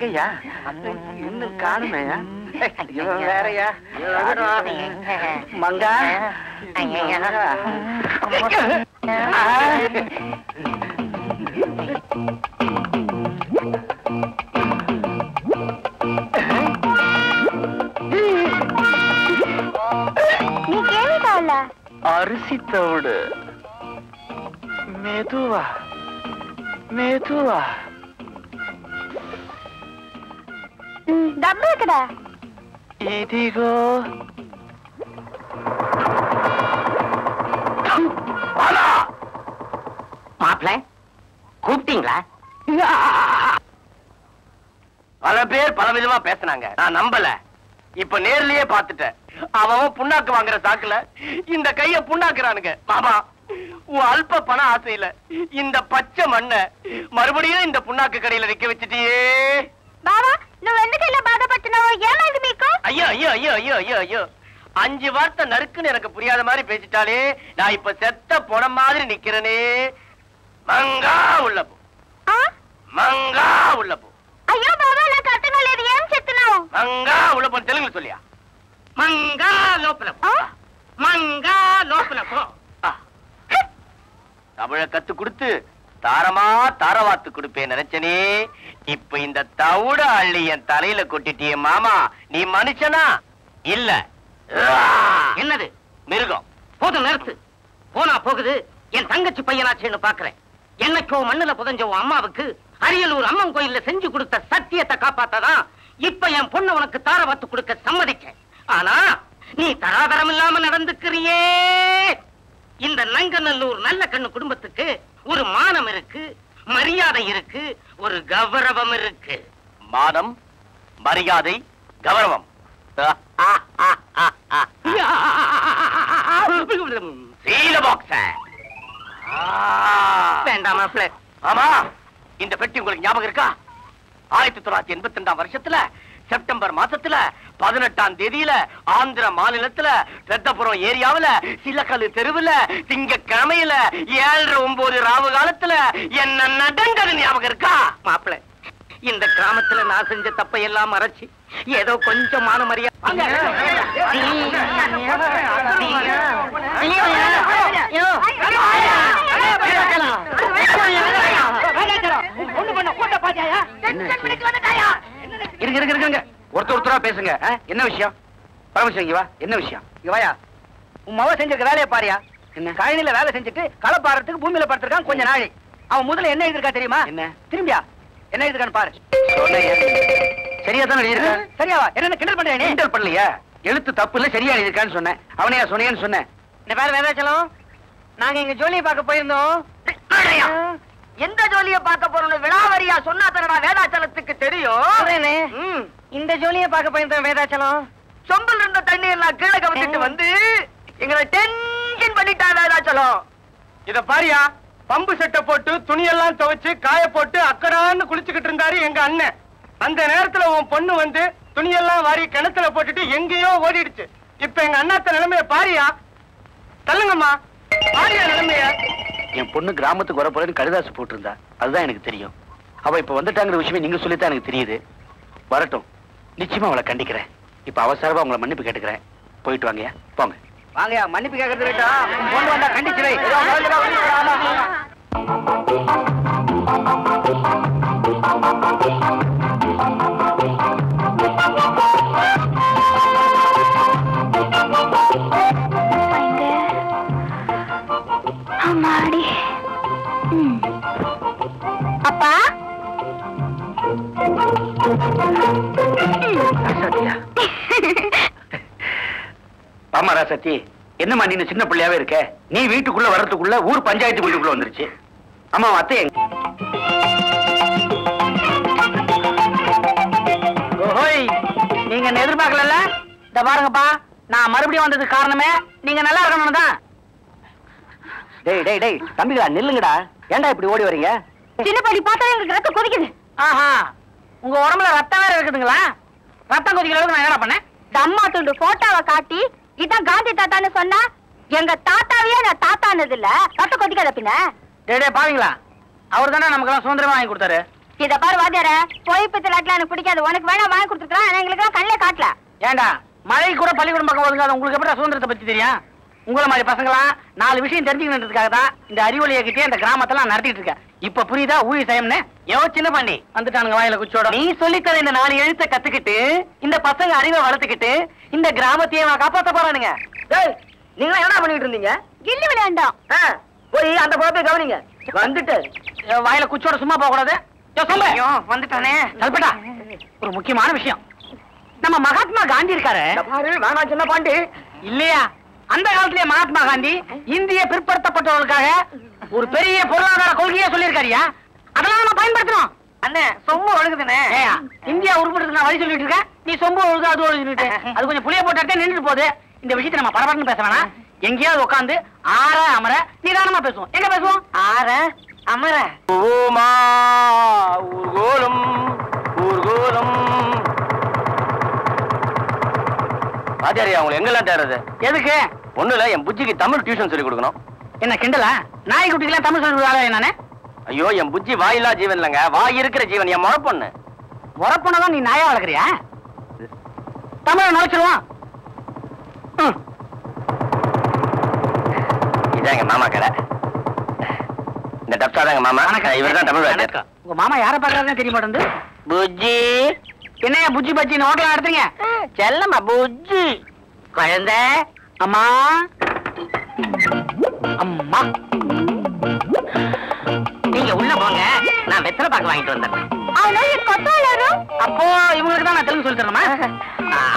எங்கய்யா? இன்னும் காணுமே இவன் வேறையா? மங்கா? அரிசி மெதுவா மெதுவா. డబ్బు ఎక్కడ ఇదిగో மாப்பிள்ள கூப்பிட்டீங்களா பல பேர் பல விதமா பேசினாங்க நான் நம்பல இப்ப நேர்லயே பாத்துட்டேன் அவன் புண்ணாக்கு வாங்குற சாக்குல இந்த கைய புண்ணாக்குறானுங்க மாமா உன் அல்ப பண ஆசையில இந்த பச்சை மண்ணை மறுபடியும் இந்த புண்ணாக்கு கடையில நிக்க வச்சுட்டியே బావా నువ్వెందుకు ఇలా బాధపడుతున్నావు ఏమైంది మీకు ஐயோ ஐயோ ஐயோ ஐயோ ஐயோ ஐயோ அஞ்சு வார்த்தை நறுக்குன்னு எனக்கு புரியாத மாதிரி பேசிட்டாலே நான் இப்ப செத்த போன மாதிரி நிக்கிறேனே மங்கா உள்ள போ ఆ? மங்கா உள்ள போ అయ్యో బావా నాకు అర్థం కాలేదు ఏం చెప్తున్నావు மங்கா உள்ள போ தெலுங்குல சொல்லியா மங்கா லோப்பல ఆ? மங்கா லோப்பல போ தமிழ கத்து கொடுத்து தாரமா தாரவாத்து கொடுப்பேன் நினைச்சனே. இப்ப இந்த தவிட அள்ளி என் தலையில கொட்டிட்டிய மாமா நீ மனுஷனா? இல்ல. என்னது? மிருகம். போதும் நிறுத்து. போனா போகுது என் தங்கச்சி பையனாச்சேன்னு பாக்குறேன். என்னைக்கோ மண்ணுல புதஞ்ச உன் அம்மாவுக்கு அரியலூர் அம்மன் கோயில்ல செஞ்சு கொடுத்த சத்தியத்தை காப்பாத்ததான் இப்ப என் பொண்ணு உனக்கு தாரவாத்து கொடுக்க சம்மதிக்க ஆனா நீ தராதரம் இல்லாம நடந்துக்கிறியே. இந்த நங்கநல்லூர் நல்ல கண்ணு குடும்பத்துக்கு ஒரு மானம் இருக்கு மரியாதை இருக்கு ஒரு கௌரவம் இருக்கு. மானம் மரியாதை கௌரவம். வேண்டாம் ஆமா இந்த பெட்டி உங்களுக்கு ஞாபகம் இருக்கா? ஆயிரத்தி தொள்ளாயிரத்தி எண்பத்தி ரெண்டாம் வருஷத்துல செப்டம்பர் மாசத்துல பதினெட்டாம் தேதியில ஆந்திர மாநிலத்துல பெத்தபுரம் ஏரியாவுல சிலக்கல்லு தெருவுல திங்கக்கிழமையில ஏழரை ஒன்பது ராவு காலத்துல என்ன நடந்தது ஞாபகம் இருக்கா? மாப்பிள இந்த கிராமத்துல நான் செஞ்ச தப்பை எல்லாம் மறைச்சு ஏதோ கொஞ்சம் மான இருங்க இருங்க இருங்க ஒருத்தர் ஒருத்தரா பேசுங்க? என்ன விஷயம்? பரமசிவம் இங்க வா. என்ன விஷயம்? இங்க வாயா. உன் மவ செஞ்சிருக்க வேலையை பாரியா? என்ன? கழனில வேலை செஞ்சுட்டு களை பாடுறதுக்கு பூமியில படுத்திருக்கான் கொஞ்ச நாளை. அவன் முதல்ல என்ன எழுதிருக்கா தெரியுமா? என்ன? திரும்பியா. என்ன எழுதிருக்கான்னு பாரு. சரியா தான் எழுதியிருக்க? சரியாவா என்ன கிண்டல் பண்றேன் கிண்டல் பண்ணலையா? எழுத்து தப்பு இல்ல சரியா எழுதியிருக்கான்னு சொன்னேன். அவனையா சொன்னேன்னு சொன்னேன். இந்த பேர் வேதாச்சலம் நாங்க எங்க ஜோலியை பார்க்க போயிருந்தோம். எந்த ஜோலிய பார்க்க போறோம்னு விழாவரியா சொன்னா தரடா வேதாச்சலத்துக்கு தெரியும். ம். இந்த ஜோலிய பார்க்க போயிருந்தோம் வேதாச்சலம். சொம்பல் இருந்த தண்ணி எல்லாம் கீழே கவிட்டு வந்து எங்களை டென்ஷன் பண்ணிட்டா வேதாச்சலம். இத பாரியா பம்பு செட்டை போட்டு துணியெல்லாம் துவைச்சு காய போட்டு அக்கடான்னு குளிச்சுக்கிட்டு இருந்தாரு எங்க அண்ணன். அந்த நேரத்துல உன் பொண்ணு வந்து துணியெல்லாம் வாரி கிணத்துல போட்டுட்டு எங்கேயோ ஓடிடுச்சு. இப்ப எங்க அண்ணாத்த நிலைமைய பாரியா? தள்ளுங்கம்மா. பாரியா நிலைமைய. என் பொண்ணு கிராமத்துக்கு வர போறேன்னு கடிதாசு போட்டிருந்தா. அதுதான் எனக்கு தெரியும். அவ இப்ப வந்துட்டாங்கிற விஷயமே நீங்க சொல்லித்தான் எனக்கு தெரியுது. வரட்டும். நிச்சயமா அவளை கண்டிக்கிறேன். இப்ப அவசரமா உங்களை மன்னிப்பு கேட்டுக்கிறேன். போயிட்டு வாங்கயா போங்க. வாங்கயா மன்னிப்பு கேட்கறது கொண்டு வந்தா கண்டிச்சு வை. ஏதோ ஆமா ராசாத்தி என்னம்மா நீ சின்ன பிள்ளையாவே இருக்க? நீ வீட்டுக்குள்ள வர்றதுக்குள்ள ஊர் பஞ்சாயத்து வீட்டுக்குள்ள வந்துருச்சு. ஆமா அத்தை எங்க? ஓஹோய் நீங்க என்ன எதிர்பார்க்கல இந்த பாருங்கப்பா நான் மறுபடியும் வந்ததுக்கு காரணமே நீங்க நல்லா இருக்கணும் தான். டேய் டேய் டேய் தம்பிகளா நில்லுங்கடா. ஏன்டா இப்படி ஓடி வரீங்க? சின்ன பள்ளி பார்த்தா எங்களுக்கு ரத்தம் கொதிக்குது. ஆஹா உங்க உடம்புல ரத்தம் வேற இருக்குதுங்களா? ரத்தம் கொதிக்கிற அளவுக்கு நான் என்ன பண்ணேன்? இந்த அம்மா துண்டு போட்டோவை காட்டி இதான் காந்தி தாத்தான்னு சொன்னா எங்க தாத்தாவையே நான் தாத்தானது இல்ல ரத்தம் கொதிக்காத பின்ன. டேய் பாவீங்களா? அவர் தானே நமக்கு எல்லாம் சுதந்திரமா வாங்கி கொடுத்தாரு? இத பாரு வாத்தியார போய் பித்தலாட்லாம் எனக்கு பிடிக்காது. உனக்கு வேணா வாங்கி கொடுத்துருக்கலாம் ஆனா எங்களுக்கு எல்லாம் கண்ணிலே காட்டல. ஏண்டா மழை கூட பள்ளிக்கூடம் பக்கம் ஒழுங்காது உங்களுக்கு எப்படி சுதந்திரத்தை பத்தி தெரியும்? உங்கள மாதிரி பசங்களாம் நாலு விஷயம் தெரிஞ்சுக்கணுன்றதுக்காக தான் இந்த அறிவொளியை கிட்டே இந்த கிராமத்தெல்லாம் நடத்திட்டு இருக்கேன். இப்ப புரியுதா ஊழி சயம்னு? சின்ன பாண்டி. வந்துட்டானுங்க வாயில குச்சோட நீ சொல்லித்தர இந்த நாலு எழுத்த கத்துக்கிட்டு இந்த பசங்க அறிவை வளர்த்துக்கிட்டு இந்த கிராமத்தையே நான் காப்பாத்த போறானுங்க. டேய் நீங்க என்ன பண்ணிட்டு இருந்தீங்க? கில்லி விளையாண்டோம் போய் அந்த குழந்தைய கவனிங்க. வந்துட்டு வாயில குச்சோட சும்மா போக கூடாது வந்துட்டானே. கல்பட்டா ஒரு முக்கியமான விஷயம். நம்ம மகாத்மா காந்தி இருக்காரு. வேணாம் சின்ன பாண்டி. இல்லையா? அந்த காலத்திலே மகாத்மா காந்தி இந்திய பிற்படுத்தப்பட்டவர்களுக்காக ஒரு பெரிய பொருளாதார கொள்கையே சொல்லியிருக்காருயா? அதெல்லாம் நம்ம பயன்படுத்தணும் அண்ணே சொம்பு ஒழுகுதுண்ணே. இந்தியா உருப்படுறதுக்கு நான் வழி சொல்லிட்டு இருக்கேன். நீ சொம்பு ஒழுது அது ஒழுதுட்டு அது கொஞ்சம் புளிய போட்டு இடத்துல நின்றுட்டு போகுது. இந்த விஷயத்தை நம்ம பரபரன்னு பேச வேணாம். எங்கேயாவது உட்காந்து ஆற அமர நிதானமா பேசுவோம். எங்க பேசுவோம்? ஆற அமர. ஓமா ஊர்கோலம் ஊர்கோலம். ஆச்சாரியா அவங்க எங்கெல்லாம் தேடுறது? எதுக்கு? ஒண்ணு இல்ல என் புஜ்ஜிக்கு தமிழ் டியூஷன் சொல்லி கொடுக்கணும். என்ன கிண்டலா? நாய்க்குட்டிக்கெல்லாம் தமிழ் சொல்லி கொடுக்குறாளா நானே ஐயோ என் புஜ்ஜி வாயில்லா ஜீவன் இல்லைங்க வாய் இருக்கிற ஜீவன் என் முறப்பொண்ணு. உரப்புனதான் நீ நாயா வளர்க்குறியா? தமிழை. இதான் எங்க மாமா கடை இந்த டப்ஸா தான் எங்க மாமா. இவர் தான் தமிழ். உங்க மாமா யார பாக்குறாருன்னு தெரிய மாட்டேங்குது. புஜ்ஜி. என்னையா புஜ்ஜி பஜ்ஜி ஹோட்டல் நடத்துங்க செல்லம்மா புஜ்ஜி. குழந்தை. அம்மா. அம்மா. நீங்க உள்ள போங்க நான் வெத்தலை பாக்கு வாங்கிட்டு வந்துடுறேன் అవును ఈ కొత్త వాళ్ళెవరు அப்போ இவங்களுக்கு தான் நான் தெலுங்கு சொல்லி தரணுமா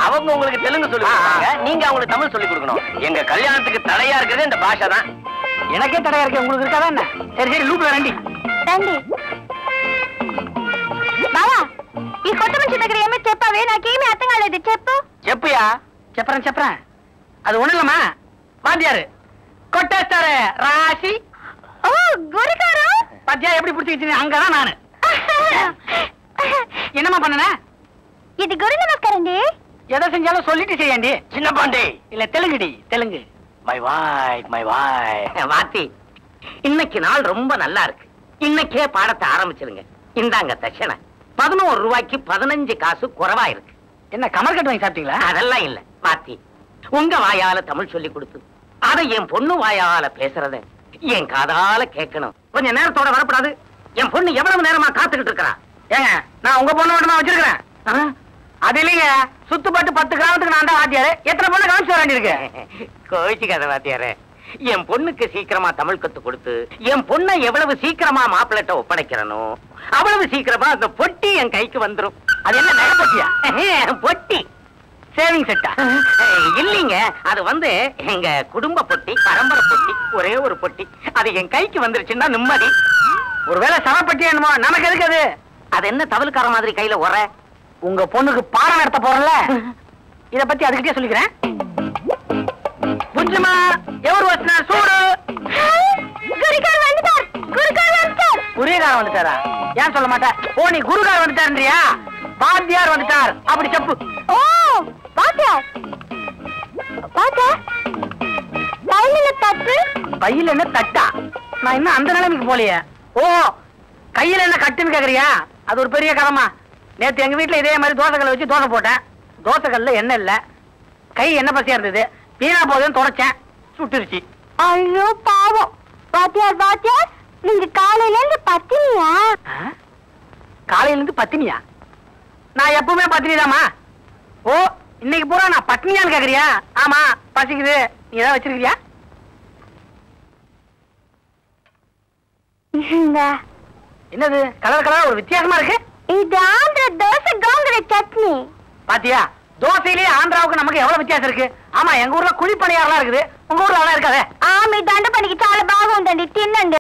அவங்க உங்களுக்கு தெலுங்கு சொல்லி கொடுப்பாங்க நீங்க அவங்களுக்கு தமிழ் சொல்லி கொடுக்கணும் எங்க கல்யாணத்துக்கு தடையா இருக்கிறது இந்த பாஷை தான் எனக்கே தடையா இருக்கு உங்களுக்கு இருக்காதா என்ன சரி சரி லூப்ல ரெண்டி రండి బావా ఈ కొత్త మనిషి దగ్గర ఏమీ చెప్పావే నాకేమీ అర్థం కాలేదు చెప్పు செப்பியா செப்பறேன் செப்பறேன் அது ஒண்ணு இல்லம்மா வாத்தியாரு கொட்டேஸ்டாரு ராசி ఓ గురిగారు பத்தியா எப்படி பிடிச்சிக்கிச்சு அங்கதான் நானு. என்னமா பண்ணன? இது குரு நமஸ்காரண்டி எதை செஞ்சாலும் சொல்லிட்டு செய்யண்டி சின்ன பாண்டி. இல்ல தெலுங்குடி தெலுங்கு. மை வாய் மை வாய் வாத்தி இன்னைக்கு நாள் ரொம்ப நல்லா இருக்கு. இன்னைக்கே பாடத்தை ஆரம்பிச்சிருங்க. இந்தாங்க தட்சணை. பதினோரு ரூபாய்க்கு பதினஞ்சு காசு குறைவா இருக்கு என்ன கமல் கட்டு வாங்கி சாப்பிட்டீங்களா? அதெல்லாம் இல்ல வாத்தி. உங்க வாயால தமிழ் சொல்லி கொடுத்து அதை என் பொண்ணு வாயால பேசுறத என் காதால கேட்கணும். கொஞ்ச நேரத்தோட வரப்படாது. என் பொண்ணு எவ்வளவு நேரமா காத்துக்கிட்டு இருக்கறா? ஏங்க நான் உங்க பொண்ணு மட்டும் வச்சிருக்கிறேன். அது இல்லைங்க சுத்துப்பட்டு பத்து கிராமத்துக்கு நான் தான் வாத்தியாரு எத்தனை பொண்ணு கவனிச்சு வர வேண்டியிருக்கு? கோவிச்சு என் பொண்ணுக்கு சீக்கிரமா தமிழ் கத்து கொடுத்து என் பொண்ணை எவ்வளவு சீக்கிரமா மாப்பிள்ளட்ட ஒப்படைக்கிறனோ அவ்வளவு சீக்கிரமா அந்த பொட்டி என் கைக்கு வந்துடும் அது என்ன நகை பொட்டியா பொட்டி. சேவிங் செட்டா இல்லைங்க. அது வந்து எங்க குடும்ப பொட்டி பரம்பரை பொட்டி ஒரே ஒரு பொட்டி. அது என் கைக்கு வந்துருச்சுன்னா நிம்மதி. ஒருவேளை சவப்பட்டி என்னமோ? நமக்கு எதுக்கு அது? அது என்ன தவளுக்கார மாதிரி கையில உர? உங்க பொண்ணுக்கு பாடம் நடத்த போறல இத பத்தி அதுக்கிட்டே சொல்லிக்கிறேன். புஞ்சுமா எவரு வச்சுனா சூடு. குருக்கார் வந்துட்டார். குருக்கார் வந்துட்டார். குருகார் வந்துட்டாரா? ஏன் சொல்ல மாட்டேன்? ஓ நீ குருகார் வந்துட்டாருன்றியா? பாத்தியார் வந்துட்டார். அப்படி செப்பு. ஓ சார் ஓ கையில என்ன கட்டுன்னு கேக்குறியா? அது ஒரு பெரிய கடமா நேத்து எங்க வீட்டுல இதே மாதிரி தோசைக்கல்ல வச்சு தோசை போட்டேன். தோசைக்கல்ல எண்ணெய் கை என்ன பசியா இருந்தது? வீணா போதுன்னு தொடச்சேன். சுட்டுருச்சு. ஐயோ பாவம். பாத்தியார் பாத்தியார் நீங்க காலையில இருந்து பத்தினியா? காலையில இருந்து பத்தினியா? நான் எப்பவுமே பத்தினிதாமா ஓ இன்னைக்கு பூரா நான் பட்னியான்னு கேக்குறியா ஆமா பசிக்குது நீ ஏதாவது வச்சிருக்கியா என்னது கலர் கலர் ஒரு வித்தியாசமா இருக்கு இது ஆந்திர தோசை கோங்குற சட்னி பாத்தியா தோசையிலேயே ஆந்திராவுக்கு நமக்கு எவ்வளவு வித்தியாசம் இருக்கு ஆமா எங்க ஊர்ல குழிப்பணியாரெல்லாம் இருக்குது உங்க ஊர்ல அதெல்லாம் இருக்காதே ఆ మీ దండ పనికి చాలా బాగుందండి తినండి